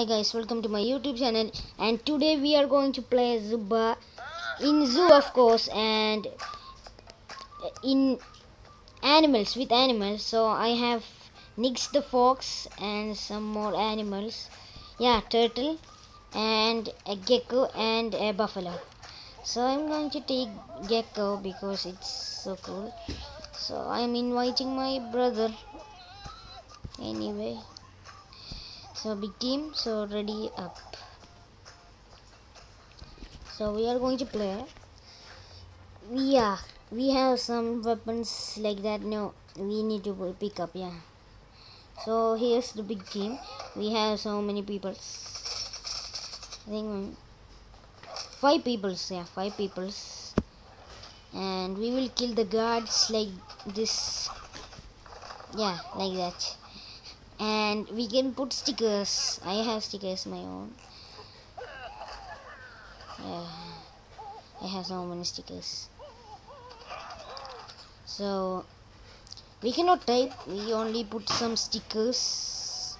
Hi guys, welcome to my YouTube channel. And today we are going to play Zooba in zoo of course and in animals with animals. So I have Nix the fox and some more animals. Yeah turtle and a gecko and a buffalo. So I'm going to take gecko because it's so cool. So I'm inviting my brother. Anyway so big team so ready up. So we are going to play. Yeah we have some weapons like that. No we need to pick up yeah. So here's the big team. We have so many people i think five peoples yeah five peoples. And we will kill the guards like this. Yeah like that and we can put stickers. I have stickers my own. Yeah. I have so many stickers. So we cannot type. We only put some stickers.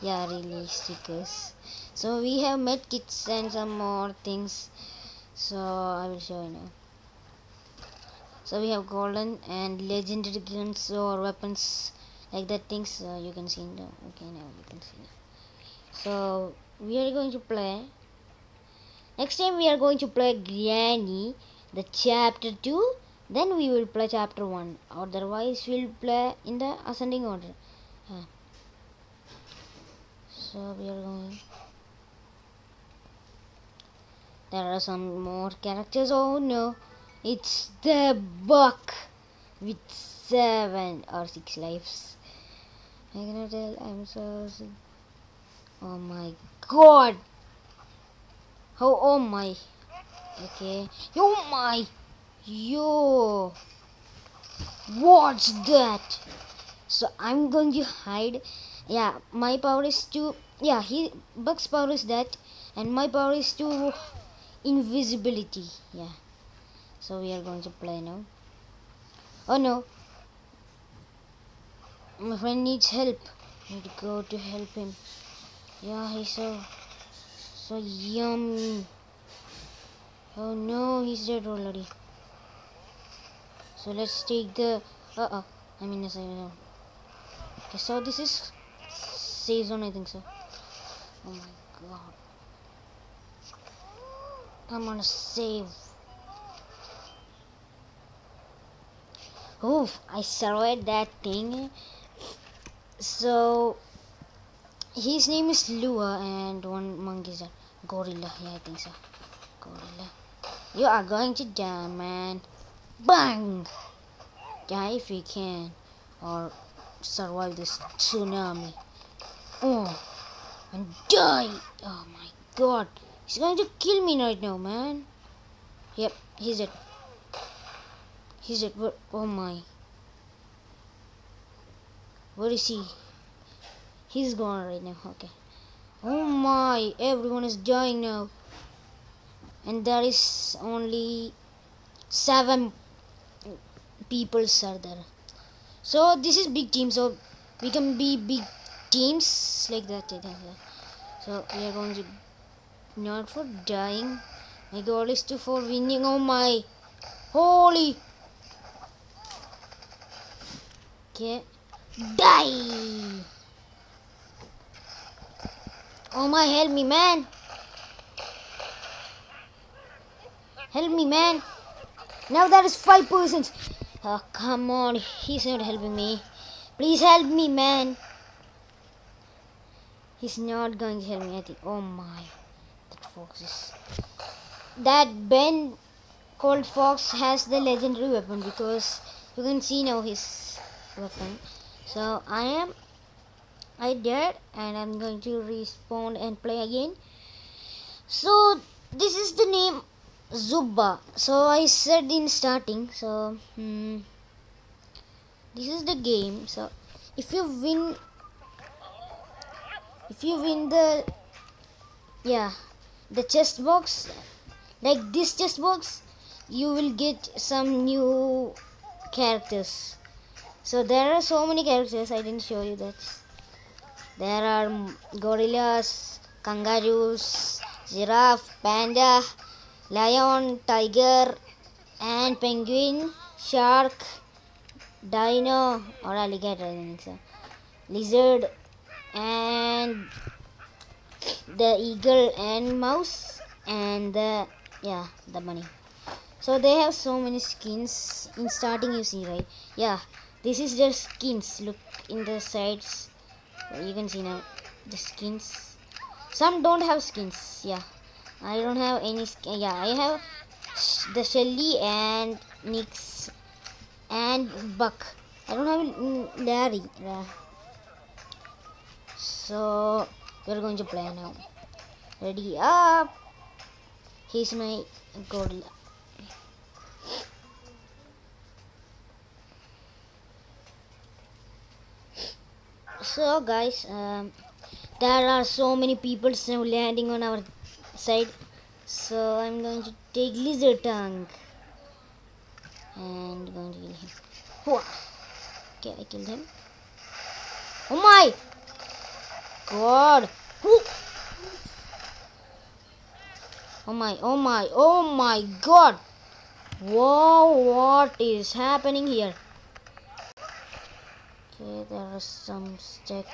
Yeah really stickers. So we have med kits and some more things. So i will show you now. So we have golden and legendary guns or weapons like that things uh, you can see in the okay now you can see. So we are going to play. Next time we are going to play granny the chapter 2 then we will play chapter 1 otherwise we'll play in the ascending order. So we are going. There are some more characters. Oh no. It's the buck with seven or six lives I cannot tell I'm so oh my god. Oh oh my okay. Oh my yo what's that? So I'm going to hide. Yeah my power is to yeah he Buck's power is that and my power is to invisibility yeah. So we are going to play now. Oh no my friend needs help. I need to go to help him. Yeah he's so so yummy oh no he's dead already. So let's take the uh oh I mean a safe zone okay so this is safe zone I think so. Oh my god. I'm gonna save. Oh, I survived that thing. So, his name is Lua, and one monkey is a gorilla. Yeah, I think so. Gorilla. You are going to die, man. Bang! Die if you can, or survive this tsunami. Oh, and die! Oh my god. He's going to kill me right now, man. Yep, he's dead. He's what? Oh my. Where is he? He's gone right now. Okay. Oh my. Everyone is dying now. And there is only seven people are there. So this is big team. So we can be big teams like that. So we are going to not for dying. My goal is to for winning. Oh my. Holy Okay. Die! Oh my, help me, man! Help me, man! Now that is five persons. Oh, come on. He's not helping me. Please help me, man. He's not going to help me, I think. Oh my. That fox is... That Ben called Fox has the legendary weapon because you can see now his weapon so I am I did and I'm going to respawn and play again. So this is the name Zooba so I said in starting so hmm, this is the game. So if you win if you win the yeah the chest box like this chest box you will get some new characters so there are so many characters i didn't show you that there are gorillas kangaroos, giraffe, panda, lion, tiger, and penguin, shark, dino or alligator, I think so, lizard, and the eagle and mouse, and the yeah the bunny. So they have so many skins. In starting, you see right? Yeah, this is their skins. Look in the sides. You can see now the skins. Some don't have skins. Yeah, I don't have any. Skin. Yeah, I have the Shelly and Nix and Buck. I don't have Larry. Yeah. So we're going to play now. Ready up. Here's my gorilla. So guys, um, there are so many people now landing on our side. So I'm going to take lizard tongue and going to kill him. Okay, I killed him. Oh my god! Oh my, oh my, oh my god! Whoa, what is happening here? Okay, there are some sticky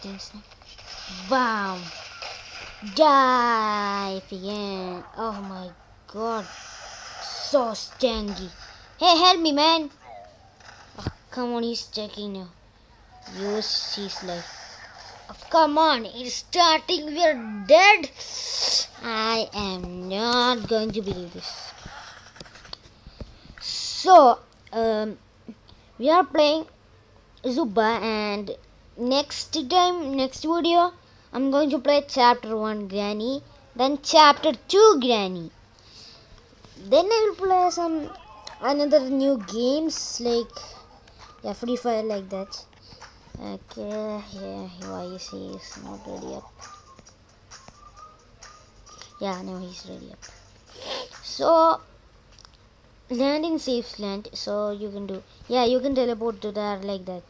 things. Bam! Die again. Oh my god. So stanky. Hey, help me, man. Oh, come on, he's checking now. Use his life. Oh, come on, it's starting. We're dead. I am not going to believe this. So, um, we are playing Zooba, and next time, next video, I'm going to play chapter 1 Granny, then chapter 2 Granny. Then I will play some another new games like yeah, Free Fire like that. Okay, yeah, why is he is not ready up? Yeah, now he's ready up. So land in safe land, so you can do yeah, you can teleport to there like that.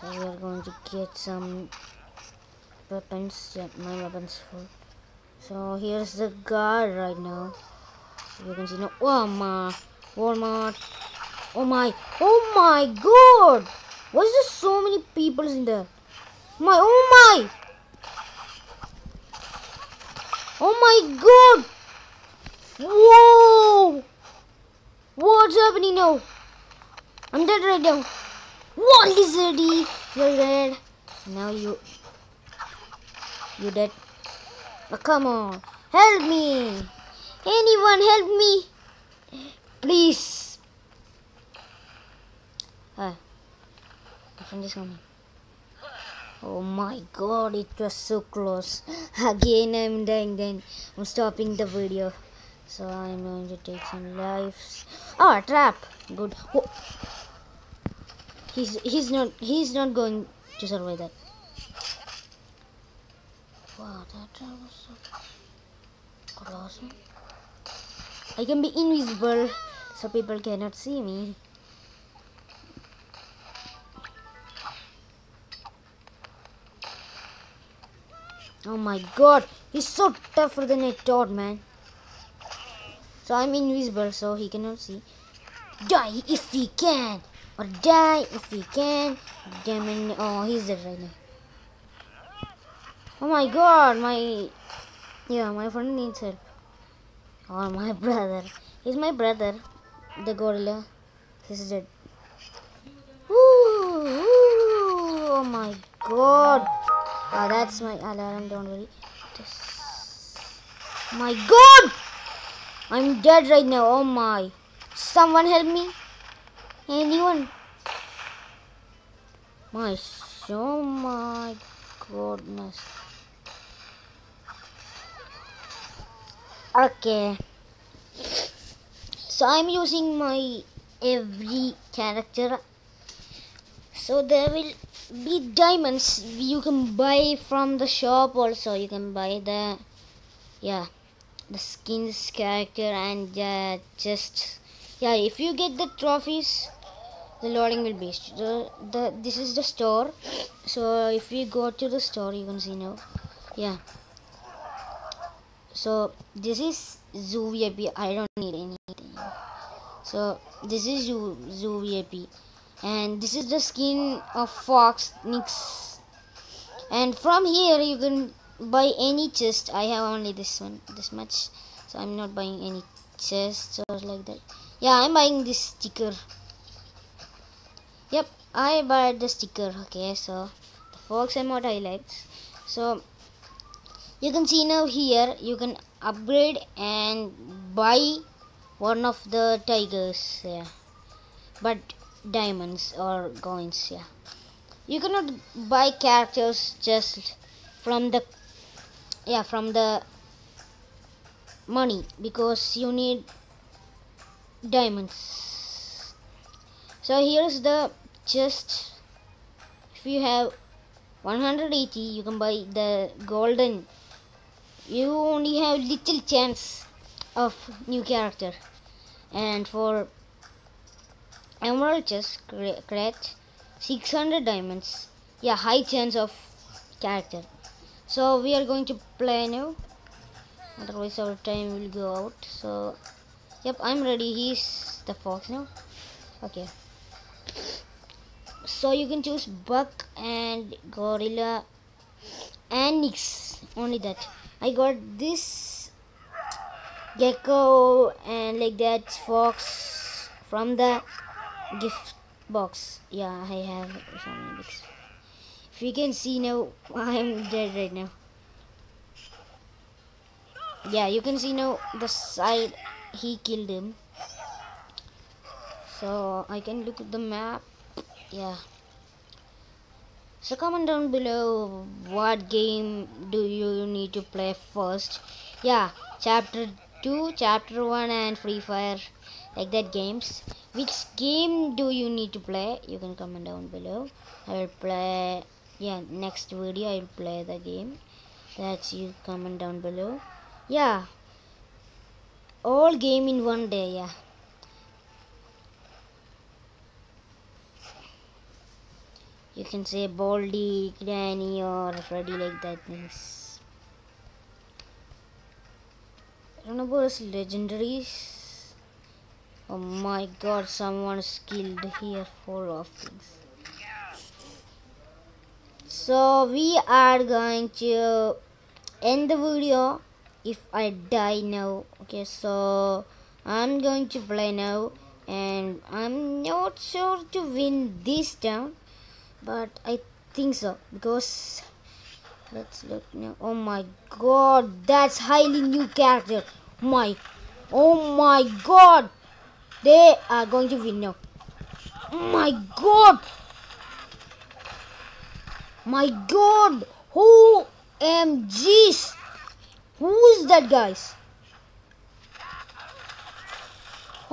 So we are going to get some weapons. Yeah, my weapons full. So here's the guard right now. You can see no. Oh my, Walmart. Oh my, oh my God! Why is there so many people in there? My, oh my! Oh my God! Whoa! What's happening now? I'm dead right now. What lizardy? You're dead. Now you. You dead. Oh, come on. Help me. Anyone help me. Please. Ah. My friend is coming. Oh my god, it was so close. Again, I'm dying. Then I'm stopping the video. So I'm going to take some lives. Oh, ah, a trap. Good. Whoa. He's he's not he's not going to survive that. Wow, that trap was so awesome. I can be invisible so people cannot see me. Oh my god, he's so tougher than I thought, man. So I'm invisible so he cannot see. Die if he can! Or die if he can. Damn it. Oh, he's dead right now. Oh my god, my... Yeah, my friend needs help. Or my brother. He's my brother. The gorilla. He's dead. Ooh, oh my god. Oh, that's my alarm, don't worry. Just... My god! I'm dead right now. Oh my. Someone help me. Anyone? My, oh my goodness. Okay. So I'm using my every character. So there will be diamonds you can buy from the shop also. You can buy the yeah the skins character and uh, just yeah if you get the trophies the loading will be the, the this is the store. So if you go to the store you can see now yeah. So this is zoo VIP I don't need anything. So this is zoo, zoo VIP and this is the skin of fox Nix. And from here you can buy any chest. I have only this one this much. So I'm not buying any chests or like that. Yeah I'm buying this sticker. Yep I bought the sticker okay so the fox emote liked so you can see now here you can upgrade and buy one of the tigers yeah. But diamonds or coins yeah. You cannot buy characters just from the yeah from the money because you need diamonds. So here's the chest. If you have 180 you can buy the golden. You only have little chance of new character. And for emerald chest crate 600 diamonds. Yeah high chance of character so we are going to play now. Otherwise our time will go out. So yep i'm ready. He's the fox now. Okay. So you can choose buck and gorilla and nix. Only that. I got this gecko and like that fox from the gift box. Yeah i have some books if you can see now i'm dead right now. Yeah you can see now the side he killed him. So I can look at the map. Yeah. So comment down below what game do you need to play first? Yeah chapter 2 chapter 1 and free fire. Like that games. Which game do you need to play? You can comment down below. I will play yeah next video I'll play the game that's you comment down below. Yeah. All game in one day yeah. You can say Baldi, Granny or Freddy like that things about legendaries oh my god someone skilled here full of things so we are going to end the video. If I die now okay so I'm going to play now. And I'm not sure to win this down but I think so because let's look now. Oh my god that's highly new character. My oh my god they are going to win now. My god my god who MGs who is that guys?